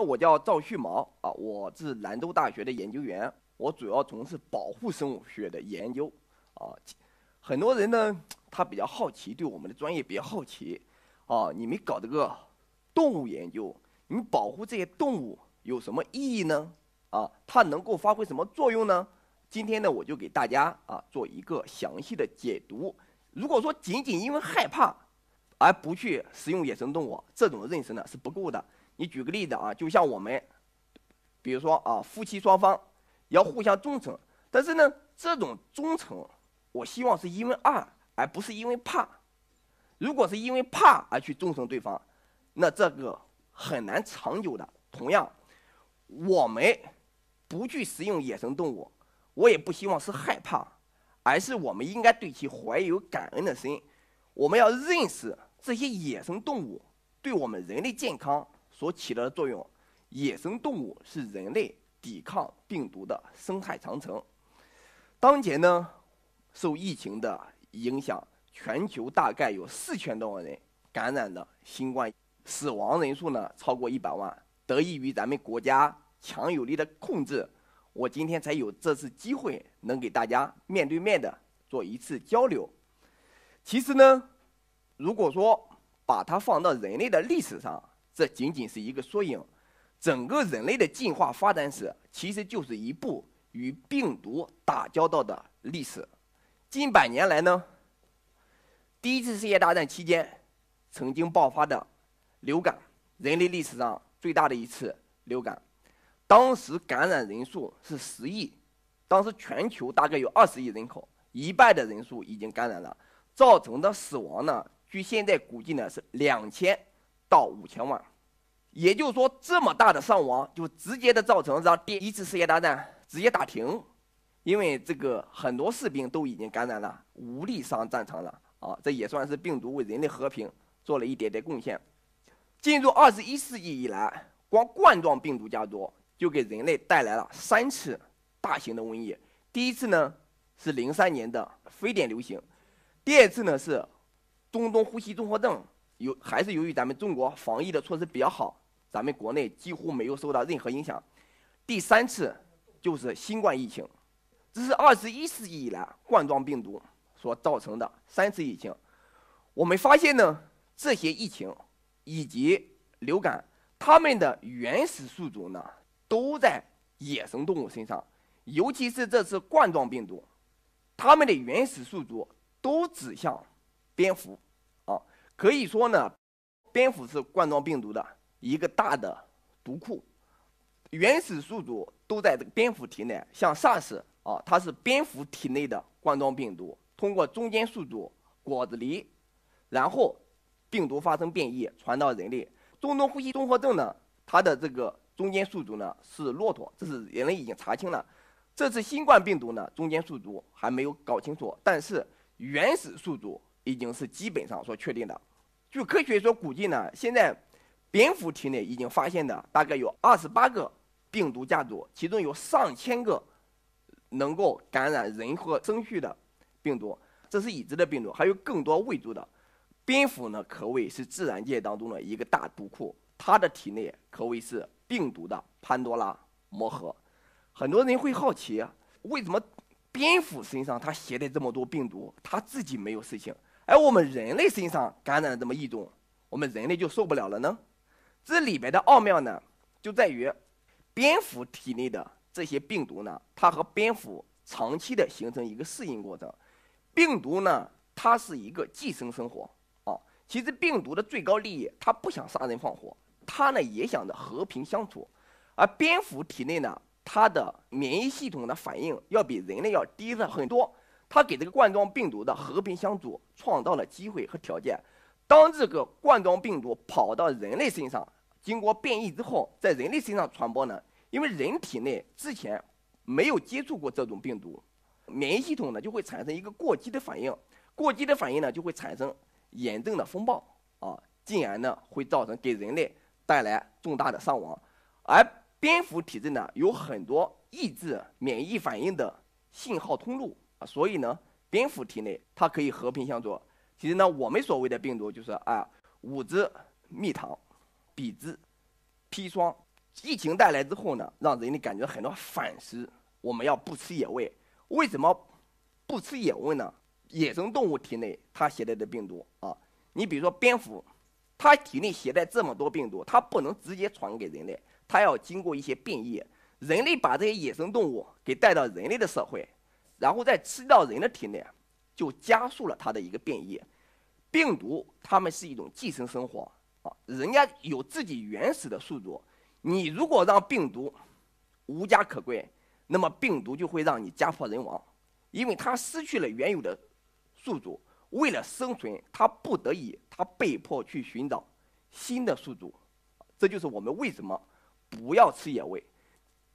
我叫赵旭毛啊，我是兰州大学的研究员，我主要从事保护生物学的研究啊。很多人呢，他比较好奇，对我们的专业比较好奇啊。你们搞这个动物研究，你们保护这些动物有什么意义呢？啊，它能够发挥什么作用呢？今天呢，我就给大家啊做一个详细的解读。如果说仅仅因为害怕而不去食用野生动物，这种认识呢是不够的。你举个例子啊，就像我们，比如说啊，夫妻双方要互相忠诚，但是呢，这种忠诚，我希望是因为爱，而不是因为怕。如果是因为怕而去忠诚对方，那这个很难长久的。同样，我们不去食用野生动物。我也不希望是害怕，而是我们应该对其怀有感恩的心。我们要认识这些野生动物对我们人类健康所起到的作用。野生动物是人类抵抗病毒的生态长城。当前呢，受疫情的影响，全球大概有四千多万人感染了新冠，死亡人数呢超过一百万。得益于咱们国家强有力的控制。我今天才有这次机会，能给大家面对面的做一次交流。其实呢，如果说把它放到人类的历史上，这仅仅是一个缩影。整个人类的进化发展史，其实就是一部与病毒打交道的历史。近百年来呢，第一次世界大战期间曾经爆发的流感，人类历史上最大的一次流感。当时感染人数是十亿，当时全球大概有二十亿人口，一半的人数已经感染了，造成的死亡呢，据现在估计呢是两千到五千万，也就是说这么大的伤亡，就直接的造成让第一次世界大战直接打停，因为这个很多士兵都已经感染了，无力上战场了啊，这也算是病毒为人类和平做了一点点贡献。进入二十一世纪以来，光冠状病毒家族。就给人类带来了三次大型的瘟疫。第一次呢是零三年的非典流行，第二次呢是中东呼吸综合症，由还是由于咱们中国防疫的措施比较好，咱们国内几乎没有受到任何影响。第三次就是新冠疫情，这是二十一世纪以来冠状病毒所造成的三次疫情。我们发现呢，这些疫情以及流感，它们的原始宿主呢。都在野生动物身上，尤其是这次冠状病毒，它们的原始宿主都指向蝙蝠，可以说呢，蝙蝠是冠状病毒的一个大的毒库，原始宿主都在这个蝙蝠体内，像 SARS 啊，它是蝙蝠体内的冠状病毒，通过中间宿主果子狸，然后病毒发生变异传到人类。中东呼吸综合症呢，它的这个。中间宿主呢是骆驼，这是人类已经查清了。这次新冠病毒呢，中间宿主还没有搞清楚，但是原始宿主已经是基本上所确定的。据科学所估计呢，现在蝙蝠体内已经发现的大概有二十八个病毒家族，其中有上千个能够感染人和生畜的病毒，这是已知的病毒，还有更多未知的。蝙蝠呢，可谓是自然界当中的一个大毒库，它的体内可谓是。病毒的潘多拉魔盒，很多人会好奇，为什么蝙蝠身上它携带这么多病毒，它自己没有事情，而我们人类身上感染了这么一种，我们人类就受不了了呢？这里边的奥妙呢，就在于蝙蝠体内的这些病毒呢，它和蝙蝠长期的形成一个适应过程。病毒呢，它是一个寄生生活啊。其实病毒的最高利益，它不想杀人放火。它呢也想着和平相处，而蝙蝠体内呢，它的免疫系统的反应要比人类要低了很多。它给这个冠状病毒的和平相处创造了机会和条件。当这个冠状病毒跑到人类身上，经过变异之后，在人类身上传播呢，因为人体内之前没有接触过这种病毒，免疫系统呢就会产生一个过激的反应，过激的反应呢就会产生炎症的风暴啊，进而呢会造成给人类。带来重大的伤亡，而蝙蝠体质呢有很多抑制免疫反应的信号通路，所以呢，蝙蝠体内它可以和平相处。其实呢，我们所谓的病毒就是啊，五只蜜糖、比兹、砒霜、疫情带来之后呢，让人类感觉很多反思。我们要不吃野味，为什么不吃野味呢？野生动物体内它携带的病毒啊，你比如说蝙蝠，它体内携带这么多病毒，它不能直接传给人类，它要经过一些变异。人类把这些野生动物给带到人类的社会，然后再吃到人的体内，就加速了它的一个变异。病毒它们是一种寄生生活啊，人家有自己原始的宿主。你如果让病毒无家可归，那么病毒就会让你家破人亡，因为它失去了原有的宿主，为了生存，它不得已，它被迫去寻找新的宿主。这就是我们为什么不要吃野味。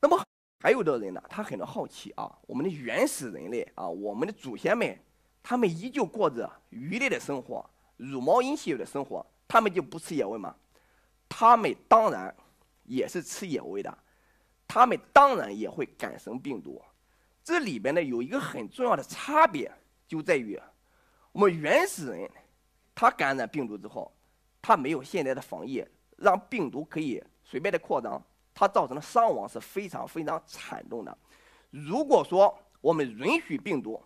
那么还有的人呢，他很好奇啊，我们的原始人类啊，我们的祖先们，他们依旧过着鱼类的生活、茹毛饮血的生活，他们就不吃野味吗？他们当然也是吃野味的，他们当然也会感生病毒。这里边呢有一个很重要的差别，就在于我们原始人他感染病毒之后，他没有现在的防疫，让病毒可以随便的扩张。它造成的伤亡是非常非常惨重的。如果说我们允许病毒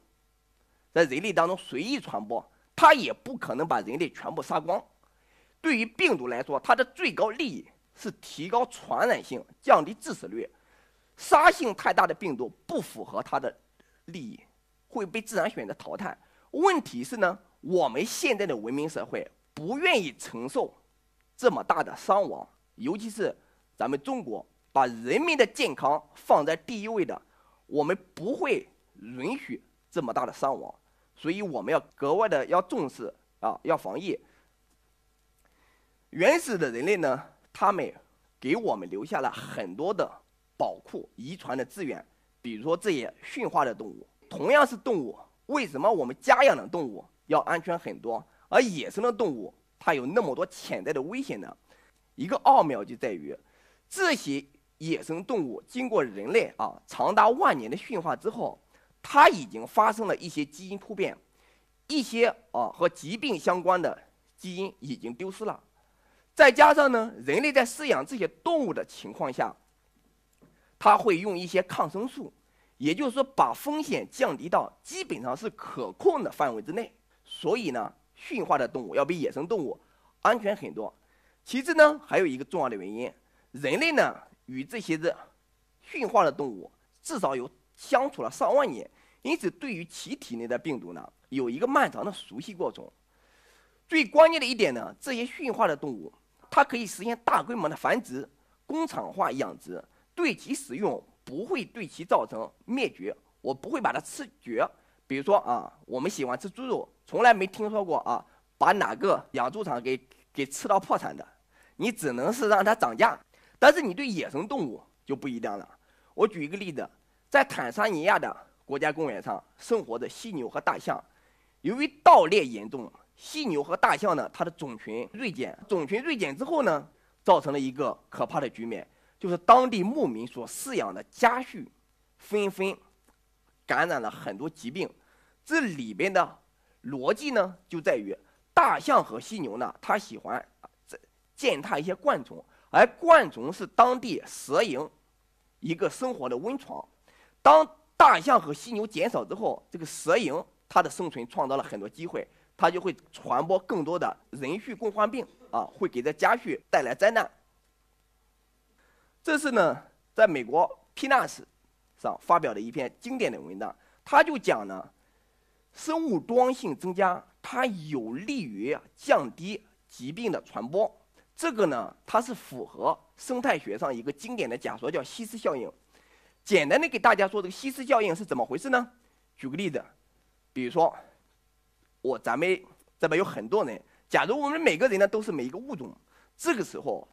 在人类当中随意传播，它也不可能把人类全部杀光。对于病毒来说，它的最高利益是提高传染性、降低致死率。杀性太大的病毒不符合它的利益，会被自然选择淘汰。问题是呢，我们现在的文明社会不愿意承受这么大的伤亡，尤其是。咱们中国把人民的健康放在第一位的，我们不会允许这么大的伤亡，所以我们要格外的要重视啊，要防疫。原始的人类呢，他们给我们留下了很多的宝库、遗传的资源，比如说这些驯化的动物。同样是动物，为什么我们家养的动物要安全很多，而野生的动物它有那么多潜在的危险呢？一个奥妙就在于。这些野生动物经过人类啊长达万年的驯化之后，它已经发生了一些基因突变，一些啊和疾病相关的基因已经丢失了。再加上呢，人类在饲养这些动物的情况下，他会用一些抗生素，也就是说把风险降低到基本上是可控的范围之内。所以呢，驯化的动物要比野生动物安全很多。其次呢，还有一个重要的原因。人类呢，与这些的驯化的动物至少有相处了上万年，因此对于其体内的病毒呢，有一个漫长的熟悉过程。最关键的一点呢，这些驯化的动物，它可以实现大规模的繁殖、工厂化养殖，对其使用不会对其造成灭绝。我不会把它吃绝。比如说啊，我们喜欢吃猪肉，从来没听说过啊，把哪个养猪场给给吃到破产的。你只能是让它涨价。但是你对野生动物就不一样了。我举一个例子，在坦桑尼亚的国家公园上生活的犀牛和大象，由于盗猎严重，犀牛和大象呢，它的种群锐减。种群锐减之后呢，造成了一个可怕的局面，就是当地牧民所饲养的家畜纷纷感染了很多疾病。这里边的逻辑呢，就在于大象和犀牛呢，它喜欢践踏一些灌丛。而灌丛是当地蛇蝇一个生活的温床。当大象和犀牛减少之后，这个蛇蝇它的生存创造了很多机会，它就会传播更多的人畜共患病啊，会给这家畜带来灾难。这是呢，在美国《PNAS》上发表的一篇经典的文章，它就讲呢，生物多样性增加，它有利于降低疾病的传播。这个呢，它是符合生态学上一个经典的假说，叫稀释效应。简单的给大家说，这个稀释效应是怎么回事呢？举个例子，比如说，我咱们这边有很多人，假如我们每个人呢都是每一个物种，这个时候，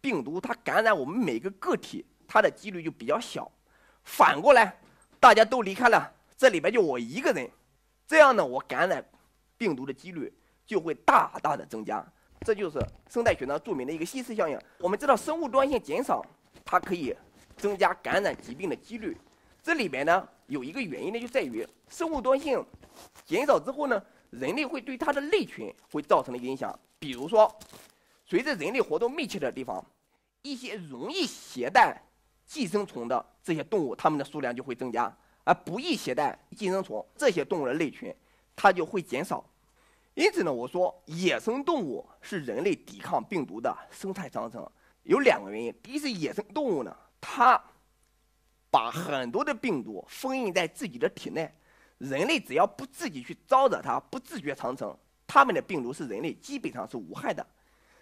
病毒它感染我们每个个体，它的几率就比较小。反过来，大家都离开了，这里边就我一个人，这样呢，我感染病毒的几率就会大大的增加。这就是生态学上著名的一个稀释效应。我们知道，生物多样性减少，它可以增加感染疾病的几率。这里边呢，有一个原因呢，就在于生物多样性减少之后呢，人类会对它的类群会造成的影响。比如说，随着人类活动密切的地方，一些容易携带寄生虫的这些动物，它们的数量就会增加；而不易携带寄生虫这些动物的类群，它就会减少。因此呢，我说野生动物是人类抵抗病毒的生态长城，有两个原因：第一是野生动物呢，它把很多的病毒封印在自己的体内，人类只要不自己去招惹它，不自觉长成，它们的病毒是人类基本上是无害的。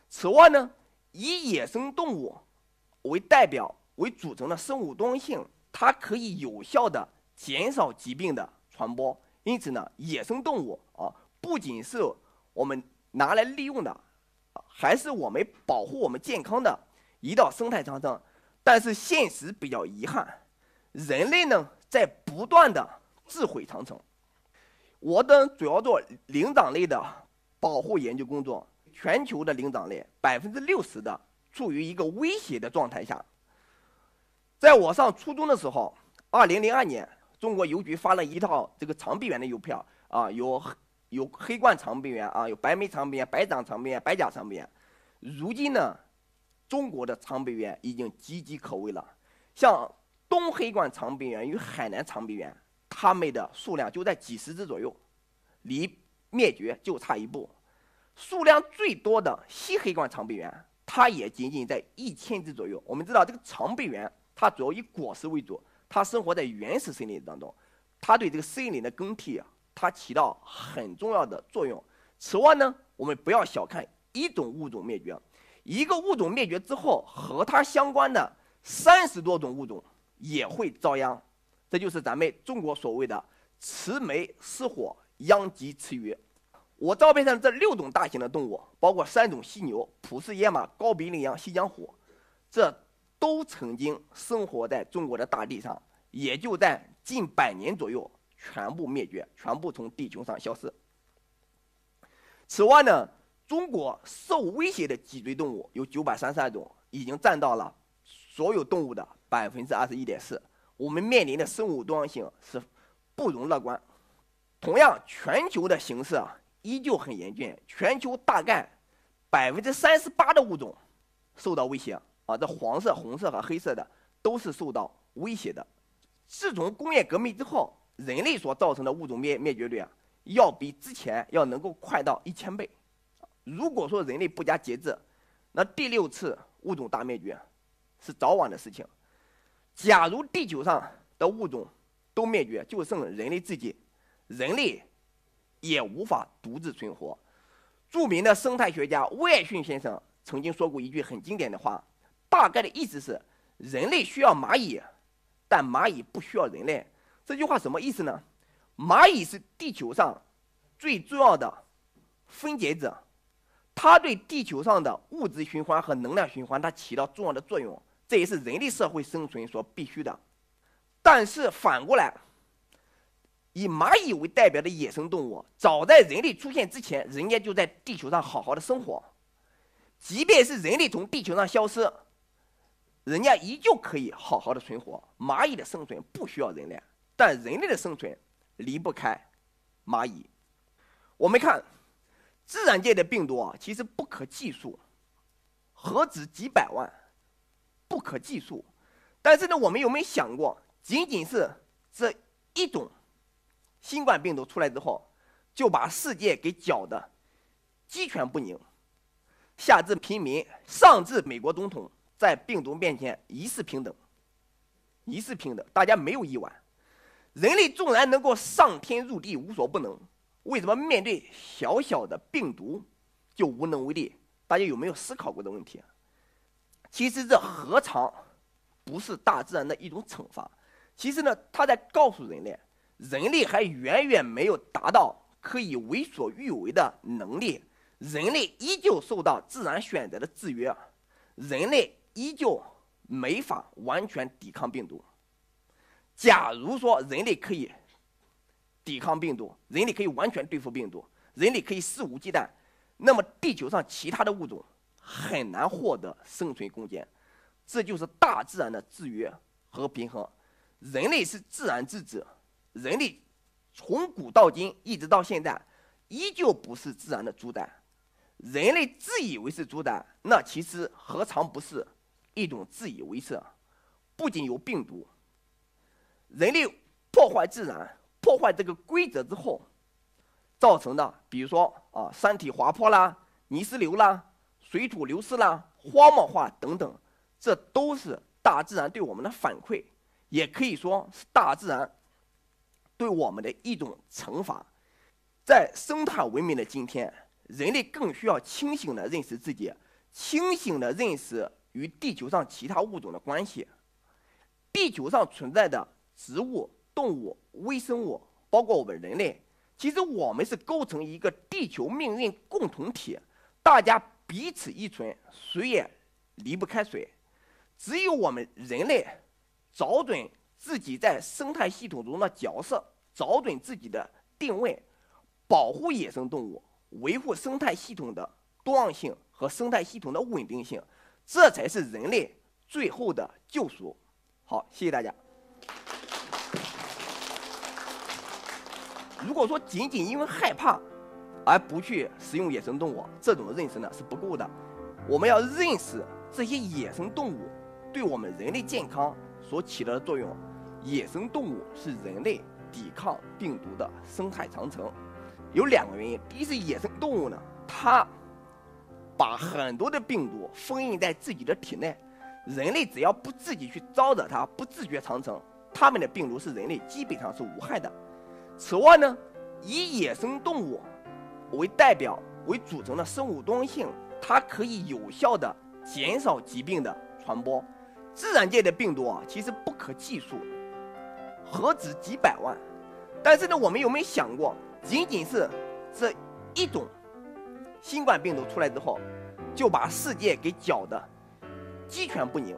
此外呢，以野生动物为代表为组成的生物多样性，它可以有效的减少疾病的传播。因此呢，野生动物啊，不仅是我们拿来利用的，还是我们保护我们健康的一道生态长城。但是现实比较遗憾，人类呢在不断的自毁长城。我等主要做灵长类的保护研究工作。全球的灵长类百分之六十的处于一个威胁的状态下。在我上初中的时候，二零零二年，中国邮局发了一套这个长臂猿的邮票啊，有有黑冠长臂猿啊，有白眉长臂猿、白掌长臂猿、白甲长臂猿。如今呢，中国的长臂猿已经岌岌可危了。像东黑冠长臂猿与海南长臂猿，它们的数量就在几十只左右，离灭绝就差一步。数量最多的西黑冠长臂猿，它也仅仅在一千只左右。我们知道，这个长臂猿它主要以果实为主，它生活在原始森林当中，它对这个森林的更替啊，它起到很重要的作用。此外呢，我们不要小看一种物种灭绝，一个物种灭绝之后，和它相关的三十多种物种也会遭殃。这就是咱们中国所谓的“慈眉失火，殃及池鱼”。我照片上这六种大型的动物，包括三种犀牛、普氏野马、高鼻羚羊、西江虎，这都曾经生活在中国的大地上，也就在近百年左右全部灭绝，全部从地球上消失。此外呢，中国受威胁的脊椎动物有九百三十二种，已经占到了所有动物的百分之二十一点四。我们面临的生物多样性是不容乐观。同样，全球的形势啊。依旧很严峻，全球大概百分之三十八的物种受到威胁啊！这黄色、红色和黑色的都是受到威胁的。自从工业革命之后，人类所造成的物种灭灭绝率啊，要比之前要能够快到一千倍。如果说人类不加节制，那第六次物种大灭绝是早晚的事情。假如地球上的物种都灭绝，就剩人类自己，人类。也无法独自存活。著名的生态学家威尔逊先生曾经说过一句很经典的话，大概的意思是：人类需要蚂蚁，但蚂蚁不需要人类。这句话什么意思呢？蚂蚁是地球上最重要的分解者，它对地球上的物质循环和能量循环它起到重要的作用，这也是人类社会生存所必须的。但是反过来。以蚂蚁为代表的野生动物，早在人类出现之前，人家就在地球上好好的生活。即便是人类从地球上消失，人家依旧可以好好的存活。蚂蚁的生存不需要人类，但人类的生存离不开蚂蚁。我们看，自然界的病毒啊，其实不可计数，何止几百万，不可计数。但是呢，我们有没有想过，仅仅是这一种？新冠病毒出来之后，就把世界给搅得鸡犬不宁，下至平民，上至美国总统，在病毒面前一视平等，一视平等，大家没有意外。人类纵然能够上天入地无所不能，为什么面对小小的病毒就无能为力？大家有没有思考过的问题？其实这何尝不是大自然的一种惩罚？其实呢，他在告诉人类。人类还远远没有达到可以为所欲为的能力，人类依旧受到自然选择的制约，人类依旧没法完全抵抗病毒。假如说人类可以抵抗病毒，人类可以完全对付病毒，人类可以肆无忌惮，那么地球上其他的物种很难获得生存空间。这就是大自然的制约和平衡，人类是自然之子。人类从古到今一直到现在，依旧不是自然的主宰。人类自以为是主宰，那其实何尝不是一种自以为是。不仅有病毒，人类破坏自然、破坏这个规则之后，造成的，比如说啊，山体滑坡啦、泥石流啦、水土流失啦、荒漠化等等，这都是大自然对我们的反馈，也可以说是大自然对我们的一种惩罚。在生态文明的今天，人类更需要清醒地认识自己，清醒地认识与地球上其他物种的关系。地球上存在的植物、动物、微生物，包括我们人类，其实我们是构成一个地球命运共同体，大家彼此依存，谁也离不开谁。只有我们人类找准自己在生态系统中的角色，找准自己的定位。保护野生动物，维护生态系统的多样性和生态系统的稳定性，这才是人类最后的救赎。好，谢谢大家。如果说仅仅因为害怕而不去食用野生动物，这种认识呢是不够的。我们要认识这些野生动物对我们人类健康所起到的作用。野生动物是人类抵抗病毒的生态长城。有两个原因，第一是野生动物呢，它把很多的病毒封印在自己的体内，人类只要不自己去招惹它，不自觉长城，它们的病毒是人类基本上是无害的。此外呢，以野生动物为代表为组成的生物多样性，它可以有效的减少疾病的传播。自然界的病毒啊，其实不可计数，何止几百万？但是呢，我们有没有想过？仅仅是这一种新冠病毒出来之后，就把世界给搅得鸡犬不宁，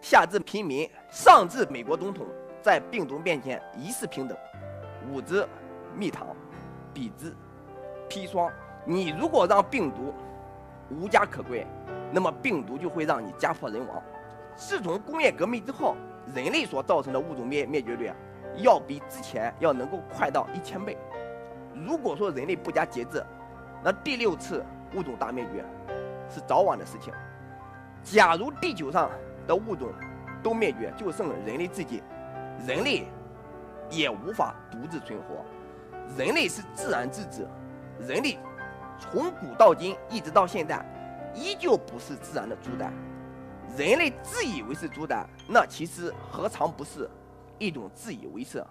下至平民，上至美国总统，在病毒面前一视平等，舞之蜜糖，比之砒霜。你如果让病毒无家可归，那么病毒就会让你家破人亡。自从工业革命之后，人类所造成的物种灭灭绝率，要比之前要能够快到一千倍。如果说人类不加节制，那第六次物种大灭绝是早晚的事情。假如地球上的物种都灭绝，就剩人类自己，人类也无法独自存活。人类是自然之子，人类从古到今一直到现在，依旧不是自然的主宰。人类自以为是主宰，那其实何尝不是一种自以为是？